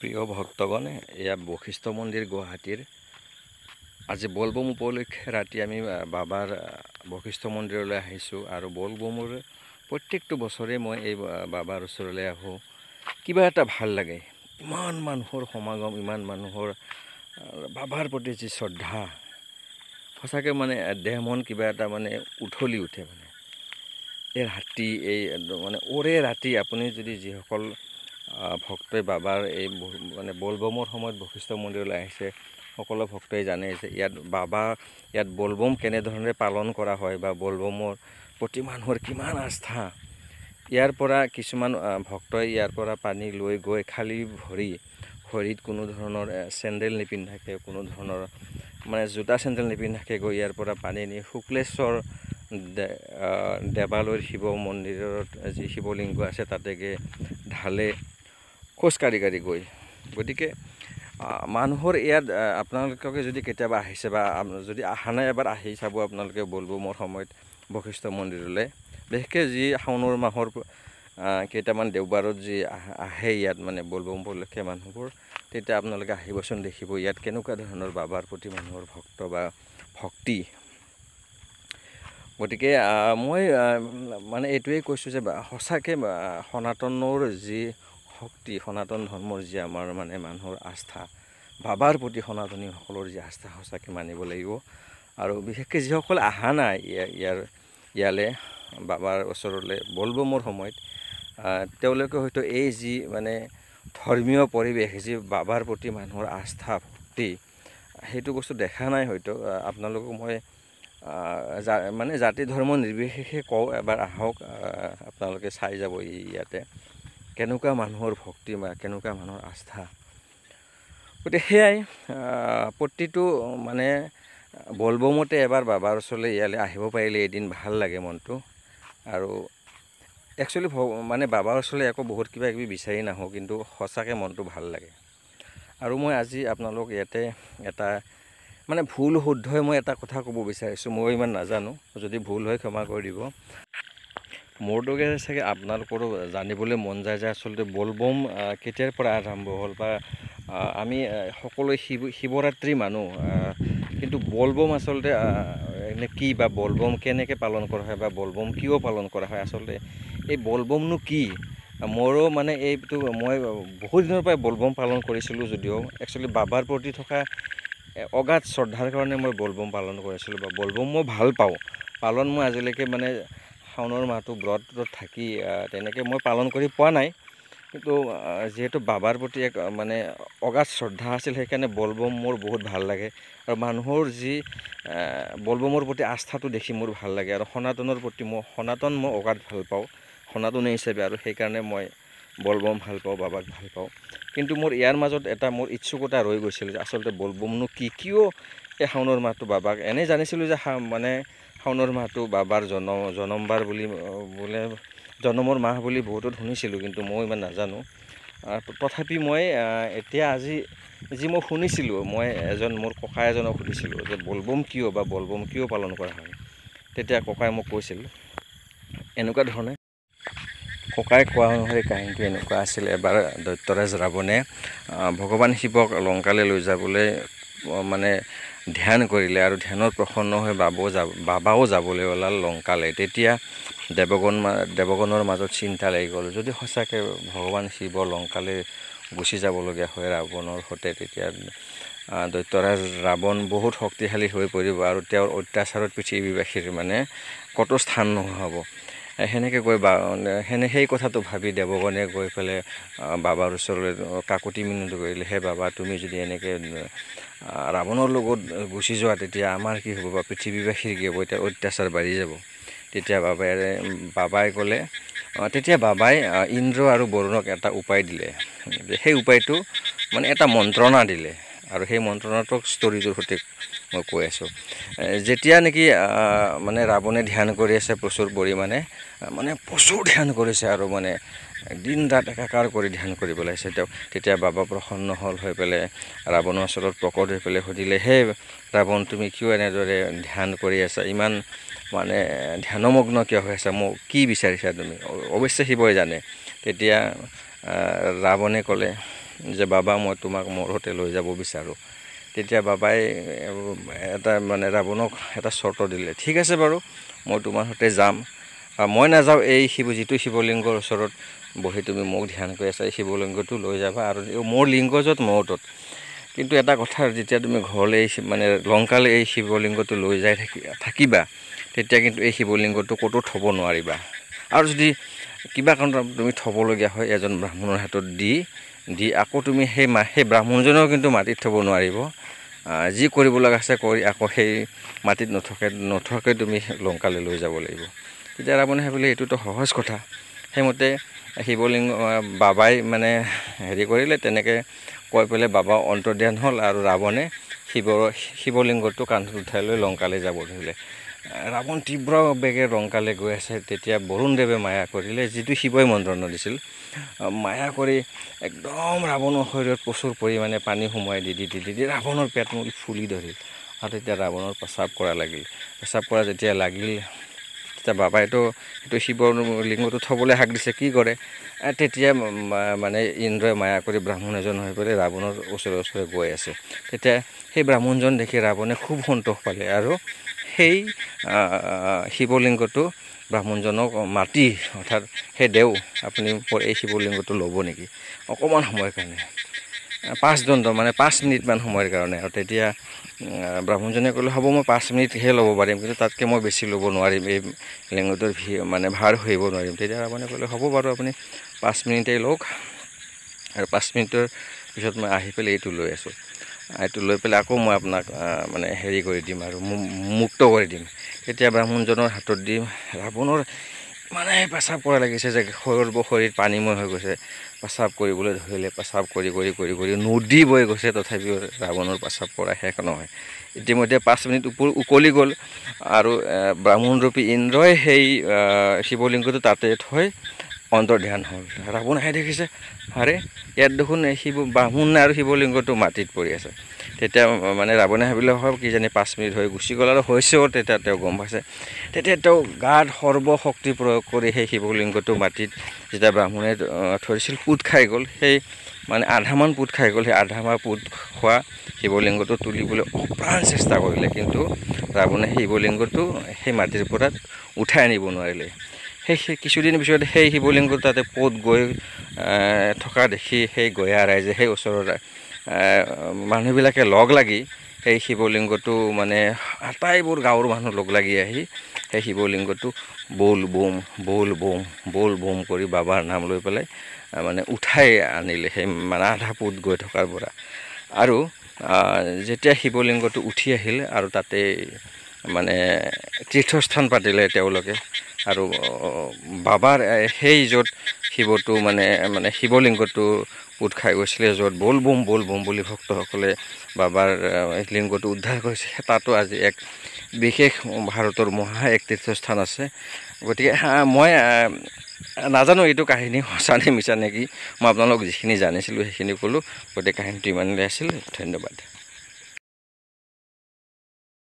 প্ৰিয় ভক্তগণ এয়া বশিষ্ঠ মন্দিৰ গুৱাহাটীৰ। আজি বলবম উপলক্ষে ৰাতি আমি বাবাৰ বশিষ্ঠ মন্দিৰলৈ আহিছোঁ আৰু বলবমৰ প্ৰত্যেকটো বছৰে মই এই বাবাৰ ওচৰলৈ আহোঁ। কিবা এটা ভাল লাগে। ইমান মানুহৰ সমাগম ইমান মানুহৰ বাবাৰ প্ৰতি যি শ্ৰদ্ধা সঁচাকৈ মানে দেহ মন কিবা এটা মানে উঠলি উঠে মানে। এই ৰাতি এই মানে ওৰে ৰাতি আপুনি যদি যিসকল ভক্তই বাবাৰ এই মানে বলবমৰ সময়ত বশিষ্ঠ মন্দিৰলৈ আহিছে। সকলো ভক্তই জানে যে ইয়াত বাবা ইয়াত বলবম কেনেধৰণে পালন কৰা হয় বা বলবমৰ প্ৰতি মানুহৰ কিমান আস্থা। ইয়াৰ পৰা কিছুমান ভক্তই ইয়াৰ পৰা পানী লৈ গৈ খালী ভৰি ভৰিত কোনো ধৰণৰ চেণ্ডেল নিপিন্ধাকৈ কোনো ধৰণৰ মানে জোতা চেণ্ডেল নিপিন্ধাকৈ গৈ ইয়াৰ পৰা পানী নি শুক্লেশ্বৰ দেৱালয়ৰ শিৱ মন্দিৰত যি শিৱলিংগ আছে তাতেকে ঢালে খোজকাঢ়ি কাঢ়ি গৈ। গতিকে মানুহৰ ইয়াত আহ, আপোনালোকে যদি কেতিয়াবা আহিছে বা যদি অহা নাই এবাৰ আহি চাব আপোনালোকে বলবমৰ সময়ত বশিষ্ঠ মন্দিৰলৈ। বিশেষকৈ যি শাওণৰ মাহৰ কেইটামান দেওবাৰত যি আহ- ইয়াত মানে বলবম উপলক্ষে মানুহবোৰ তেতিয়া আপোনালোকে আহিবচোন দেখিব ইয়াত কেনেকুৱা ধৰণৰ বাবাৰ প্ৰতি মানুহৰ ভক্ত বা ভক্তি। গতিকে মই মানে এইটোৱেই কৈছোঁ যে সঁচাকৈ সনাতনৰ যি শক্তি সনাতন ধৰ্মৰ যি আমাৰ মানে মানুহৰ আস্থা বাবাৰ প্ৰতি সনাতনীসকলৰ যি আস্থা সঁচাকৈ মানিব লাগিব। আৰু বিশেষকৈ যিসকল অহা নাই ইয়া- ইয়াৰ ইয়ালৈ বাবাৰ ওচৰলৈ বলবমৰ সময়ত তেওঁলোকে হয়তো এই যি মানে ধৰ্মীয় পৰিৱেশ যি বাবাৰ প্ৰতি মানুহৰ আস্থা ভক্তি সেইটো বস্তু দেখা নাই হয়তো। আপোনালোকক মই মানে জাতি ধৰ্ম নিৰ্বিশেষে কওঁ এবাৰ আহক আহ, আপোনালোকে চাই যাব ইয়াতে। কেনেকুৱা মানুহৰ ভক্তি বা কেনেকুৱা মানুহৰ আস্থা? গতিকে সেয়াই প্ৰতিটো মানে বলবমতে এবাৰ বাবাৰ ওচৰলৈ ইয়ালৈ আহিব পাৰিলে এদিন ভাল লাগে মনটো। আৰু একচুৱেলি মানে বাবাৰ ওচৰলৈ একো বহুত কিবা কিবি বিচাৰি নাহোঁ কিন্তু সঁচাকৈ মনটো ভাল লাগে। আৰু মই আজি আপোনালোক ইয়াতে এটা মানে ভুল শুদ্ধই মই এটা কথা ক'ব বিচাৰিছোঁ মই ইমান নাজানো যদি ভুল হয় ক্ষমা কৰি দিব। মোৰ দৰে চাগে আপোনালোকৰো জানিবলৈ মন যায় যে আচলতে বলবম কেতিয়াৰ পৰা আৰম্ভ হ'ল বা আমি সকলোৱে শিৱ শিৱৰাত্ৰি মানুহ কিন্তু বলবম আচলতে এনে কি বা বলবম কেনেকৈ পালন কৰা হয় বা বলবম কিয় পালন কৰা হয় আচলতে এই বলবমনো কি? মোৰো মানে এইটো মই বহুত দিনৰ পৰাই বলবম পালন কৰিছিলোঁ যদিও একচুৱেলি বাবাৰ প্ৰতি থকা অগাধ শ্ৰদ্ধাৰ কাৰণে মই বলবম পালন কৰিছিলোঁ বা বলবম মই ভাল পাওঁ। পালন মই আজিলৈকে মানে শাওণৰ মাহটো ব্ৰতত থাকি তেনেকৈ মই পালন কৰি পোৱা নাই। কিন্তু যিহেতু বাবাৰ প্ৰতি এক মানে অগাধ শ্ৰদ্ধা আছিল সেইকাৰণে বলবম মোৰ বহুত ভাল লাগে। আৰু মানুহৰ যি বলবমৰ প্ৰতি আস্থাটো দেখি মোৰ ভাল লাগে। আৰু সনাতনৰ প্ৰতি মই সনাতন মই অগাধ ভাল পাওঁ সনাতনী হিচাপে। আৰু সেইকাৰণে মই বলবম ভাল পাওঁ বাবাক ভাল পাওঁ। কিন্তু মোৰ ইয়াৰ মাজত এটা মোৰ ইচ্ছুকতা ৰৈ গৈছিল যে আচলতে বলবমনো কি কিয় এই শাওণৰ মাহটো বাবাক? এনেই জানিছিলোঁ যে মানে শাওণৰ মাহটো বাবাৰ জনম জনমবাৰ বুলি বোলে জনমৰ মাহ বুলি বহুতত শুনিছিলোঁ কিন্তু মই ইমান নাজানো। তথাপি মই এতিয়া আজি যি মই শুনিছিলোঁ মই এজন মোৰ ককা এজনক সুধিছিলোঁ যে বলবম কিয় বা বলবম কিয় পালন কৰা হয়? তেতিয়া ককাই মোক কৈছিল এনেকুৱা ধৰণে ককাই কোৱা অনুসৰি কাহিনীটো এনেকুৱা আছিল এবাৰ দৈত্যৰাজ ৰাৱণে ভগৱান শিৱক লংকালৈ লৈ যাবলৈ মানে ধ্যান কৰিলে আৰু ধ্যানত প্ৰসন্ন হৈ বাবু যাব বাবাও যাবলৈ ওলাল লংকালৈ। তেতিয়া দেৱগণ দেৱগণৰ মাজত চিন্তা লাগি গ'ল। যদি সঁচাকৈ ভগৱান শিৱ লংকালৈ গুচি যাবলগীয়া হয় ৰাৱণৰ সৈতে তেতিয়া দৈত্যৰাজ ৰাৱণ বহুত শক্তিশালী হৈ পৰিব আৰু তেওঁৰ অত্যাচাৰত পৃথিৱীবাসীৰ মানে ক'তো স্থান নোহোৱা হ'ব। সেনেকৈ গৈ বা সেনে সেই কথাটো ভাবি দেৱগণে গৈ পেলাই বাবাৰ ওচৰলৈ কাকতি মিনতি কৰিলে হে বাবা তুমি যদি এনেকৈ ৰাৱণৰ লগত গুচি যোৱা তেতিয়া আমাৰ কি হ'ব বা পৃথিৱীবাসীৰ কি হ'ব? এতিয়া অত্যাচাৰ বাঢ়ি যাব। তেতিয়া বাবাই বাবাই ক'লে তেতিয়া বাবাই ইন্দ্ৰ আৰু বৰুণক এটা উপায় দিলে। সেই উপায়টো মানে এটা মন্ত্ৰণা দিলে। আৰু সেই মন্ত্ৰণাটোক ষ্টৰিটোৰ সৈতে মই কৈ আছোঁ। যেতিয়া নেকি মানে ৰাৱণে ধ্যান কৰি আছে প্ৰচুৰ পৰিমাণে মানে প্ৰচুৰ ধ্যান কৰিছে আৰু মানে দিন ৰাত একাকাৰ কৰি ধ্যান কৰিব লাগিছে। তেওঁ তেতিয়া বাবা প্ৰসন্ন হ'ল হৈ পেলাই ৰাৱণৰ ওচৰত প্ৰকট হৈ পেলাই সুধিলে হে ৰাৱণ তুমি কিয় এনেদৰে ধ্যান কৰি আছা? ইমান মানে ধ্যানমগ্ন কিয় হৈ আছা? মোক কি বিচাৰিছা তুমি? অৱশ্যে শিৱই জানে। তেতিয়া ৰাৱণে ক'লে যে বাবা মই তোমাক মোৰ সৈতে লৈ যাব বিচাৰোঁ। তেতিয়া বাবাই এটা মানে ৰাৱণক এটা চৰ্ত দিলে ঠিক আছে বাৰু মই তোমাৰ সৈতে যাম। মই নাযাওঁ এই শিৱ যিটো শিৱলিংগৰ ওচৰত বহি তুমি মোক ধ্যান কৰি আছা এই শিৱলিংগটো লৈ যাবা আৰু মোৰ লিংগ য'ত মোৰ ত'ত। কিন্তু এটা কথা যেতিয়া তুমি ঘৰলৈ মানে লংকালৈ এই শিৱলিংগটো লৈ যাই থাকি থাকিবা তেতিয়া কিন্তু এই শিৱলিংগটো ক'তো থ'ব নোৱাৰিবা। আৰু যদি কিবা কাৰণত তুমি থ'বলগীয়া হয় এজন ব্ৰাহ্মণৰ হাতত দি দি আকৌ তুমি সেই মা সেই ব্ৰাহ্মণজনেও কিন্তু মাটিত থ'ব নোৱাৰিব। যি কৰিব লগা আছে কৰি আকৌ সেই মাটিত নথকে নথকাকৈ তুমি লংকালৈ লৈ যাব লাগিব। তেতিয়া ৰাৱণে ভাবিলে এইটোতো সহজ কথা। সেইমতে শিৱলিংগ বাবাই মানে হেৰি কৰিলে তেনেকৈ কৈ পেলাই বাবা অন্তৰ্ধান হ'ল আৰু ৰাৱণে শিৱৰ শিৱলিংগটো কান্ধত উঠাই লৈ লংকালৈ যাব ধৰিলে। ৰাৱণ তীব্ৰ বেগে লংকালৈ গৈ আছে তেতিয়া বৰুণদেৱে মায়া কৰিলে যিটো শিৱই মন্ত্ৰণ দিছিল। মায়া কৰি একদম ৰাৱণৰ শৰীৰত প্ৰচুৰ পৰিমাণে পানী সোমোৱাই দি দি দি দি ৰাৱণৰ পেট মূল ফুলি ধৰিল। আৰু তেতিয়া ৰাৱণৰ প্ৰস্ৰাৱ কৰা লাগিল। প্ৰস্ৰাৱ কৰা যেতিয়া লাগিল তেতিয়া বাবাইতো সেইটো শিৱৰ লিংগটো থ'বলৈ হাক দিছে কি কৰে? তেতিয়া মানে ইন্দ্ৰই মায়া কৰি ব্ৰাহ্মণ এজন হৈ পেলাই ৰাৱণৰ ওচৰে ওচৰে গৈ আছে। তেতিয়া সেই ব্ৰাহ্মণজন দেখি ৰাৱণে খুব সন্তোষ পালে আৰু সেই শিৱলিংগটো ব্ৰাহ্মণজনক মাতি অৰ্থাৎ সেই দেও আপুনি এই শিৱলিংগটো ল'ব নেকি? অকণমান সময়ৰ কাৰণে। পাঁচ দণ্ড মানে পাঁচ মিনিটমান সময়ৰ কাৰণে। আৰু তেতিয়া ব্ৰাহ্মণজনে ক'লে হ'ব মই পাঁচ মিনিটহে ল'ব পাৰিম কিন্তু তাতকৈ মই বেছি ল'ব নোৱাৰিম। এই লিংগটোৰ ভি মানে ভাৰ সহিব নোৱাৰিম। তেতিয়া ৰাৱণে ক'লে হ'ব বাৰু আপুনি পাঁচ মিনিটেই লওক। আৰু পাঁচ মিনিটৰ পিছত মই আহি পেলাই এইটো লৈ আছোঁ। এইটো লৈ পেলাই আকৌ মই আপোনাক মানে হেৰি কৰি দিম আৰু মুক্ত কৰি দিম। তেতিয়া ব্ৰাহ্মণজনৰ হাতত দিম। ৰাৱণৰ মানে পেচাব কৰা লাগিছে যে সৰ্ব শৰীৰ পানীময় হৈ গৈছে। পেচাব কৰিবলৈ ধৰিলে পেচাব কৰি কৰি কৰি কৰি নদী বৈ গৈছে। তথাপিও ৰাৱণৰ পেচাব কৰা শেষ নহয়। ইতিমধ্যে পাঁচ মিনিট ওপৰ উকলি গ'ল আৰু ব্ৰাহ্মণৰূপী ইন্দ্ৰই সেই শিৱলিংগটো তাতে থৈ অন্তৰ্ধান হ'ল ৰাৱণ আহি দেখিছে। আৰে ইয়াত দেখোন শিৱ ব্ৰাহ্মণ আৰু শিৱলিংগটো মাটিত পৰি আছে। তেতিয়া মানে ৰাৱণে ভাবিলে হয় কিজানি পাঁচ মিনিট হৈ গুচি গ'ল আৰু হৈছেও তেতিয়া তেওঁ গম পাইছে। তেতিয়া তেওঁ গাত সৰ্বশক্তি প্ৰয়োগ কৰি সেই শিৱলিংগটো মাটিত যেতিয়া ব্ৰাহ্মণে থৈছিল পোত খাই গ'ল। সেই মানে আধামান পোত খাই গ'ল। সেই আধামান পোত খোৱা শিৱলিংগটো তুলিবলৈ অপ্ৰাণ চেষ্টা কৰিলে। কিন্তু ৰাৱণে শিৱলিংগটো সেই মাটিৰ পৰা উঠাই আনিব নোৱাৰিলে। সেই কিছুদিন পিছত সেই শিৱলিংগ তাতে পোত গৈ থকা দেখি সেই গঞা ৰাইজে সেই ওচৰৰ মানুহবিলাকে লগ লাগি সেই শিৱলিংগটো মানে আটাইবোৰ গাঁৱৰ মানুহ লগ লাগি আহি সেই শিৱলিংগটো বল বোম বল বোম বল বোম কৰি বাবাৰ নাম লৈ পেলাই মানে উঠাই আনিলে সেই মানে আধা পোত গৈ থকাৰ পৰা। আৰু যেতিয়া শিৱলিংগটো উঠি আহিল আৰু তাতে মানে তীৰ্থস্থান পাতিলে তেওঁলোকে। আৰু বাবাৰ সেই য'ত শিৱটো মানে মানে শিৱলিংগটো পোত খাই গৈছিলে য'ত বল বোম বল ভক্তসকলে বাবাৰ লিংগটো উদ্ধাৰ কৰিছে তাতো আজি এক বিশেষ ভাৰতৰ মহা এক তীৰ্থস্থান আছে। গতিকে মই নাজানো এইটো কাহিনী সঁচা নে মিছা নেকি মই আপোনালোক যিখিনি জানিছিলোঁ সেইখিনি ক'লোঁ। গতিকে কাহিনীটো ইমানেই আছিল ধন্যবাদ।